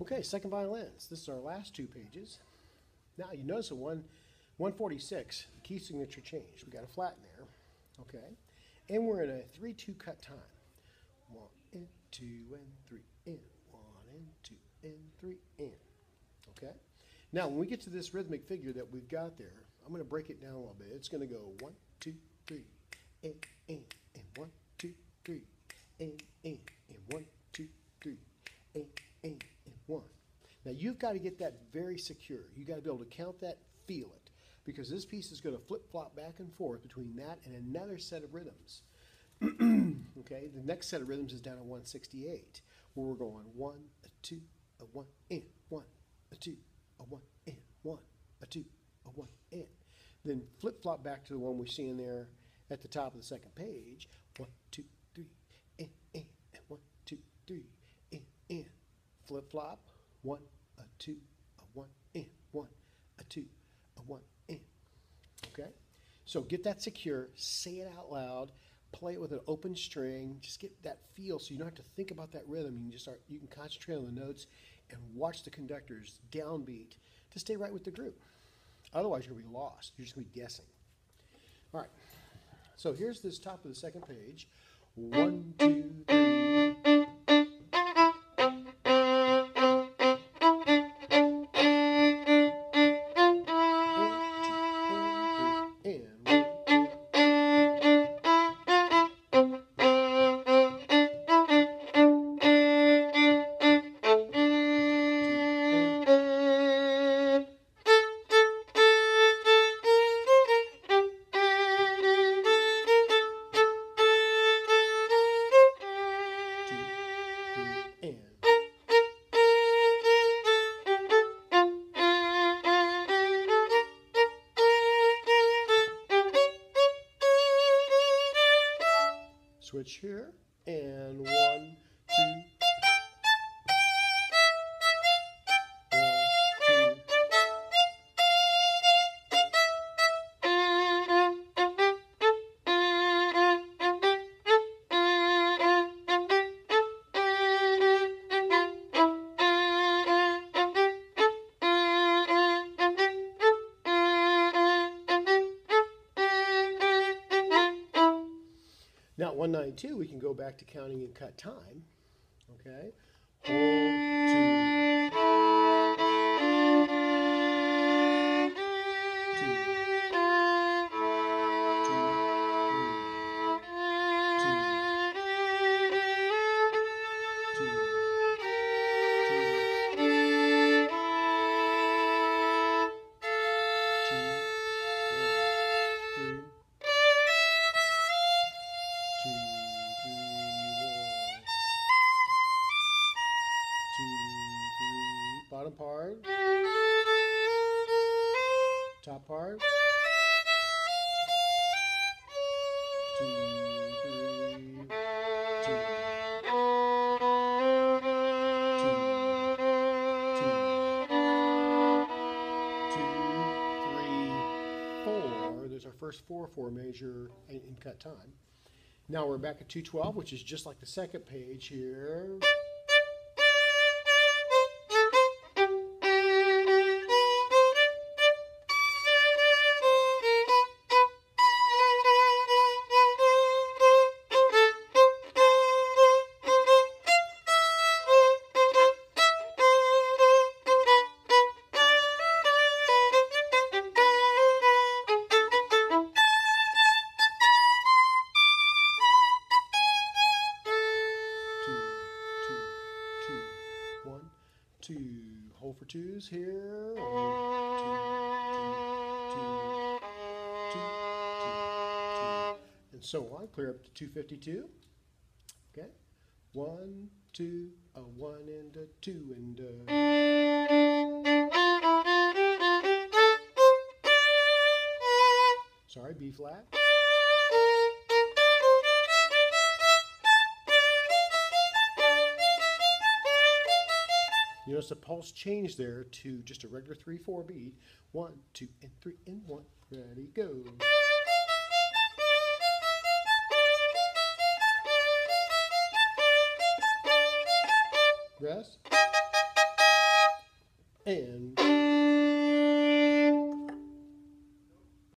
Okay, second violins. This is our last two pages. Now you notice at one, 146, the key signature changed. We got a flat in there, okay? And we're in a 3-2 cut time. One and two and three and one and two and three and, okay? Now when we get to this rhythmic figure that we've got there, I'm gonna break it down a little bit. It's gonna go one, two, three, and, and, and one, two, three, and, and, and one, two, three, and, and one. Now you've got to get that very secure. You've got to be able to count that, feel it, because this piece is going to flip flop back and forth between that and another set of rhythms. okay, the next set of rhythms is down at 168, where we're going one, a two, a one, and one, a two, a one, and one, a two, a one, and. Then flip flop back to the one we're seeing there at the top of the second page. One, two, three, and, and, and one, two, three. Flip flop, one, a two, a one, and one, a two, a one, and. Okay? So get that secure, say it out loud, play it with an open string, just get that feel so you don't have to think about that rhythm. You can just start you can concentrate on the notes and watch the conductors downbeat to stay right with the group. Otherwise you're gonna be lost. You're just gonna be guessing. All right. So here's this top of the second page. One, two, Switch here, and one, two. Now, 192, we can go back to counting in cut time. Okay? Part. Top part. Two, three. Two. Two. Two. Two, three, four. There's our first four four measure in, in cut time. Now we're back at 212, which is just like the second page here. Two. Hold for twos here. And so on. Clear up to 252. Okay. One, two, a one and a two and a. You notice the pulse change there to just a regular 3 4 beat. One, two, and three, and one. Ready, go. Rest. And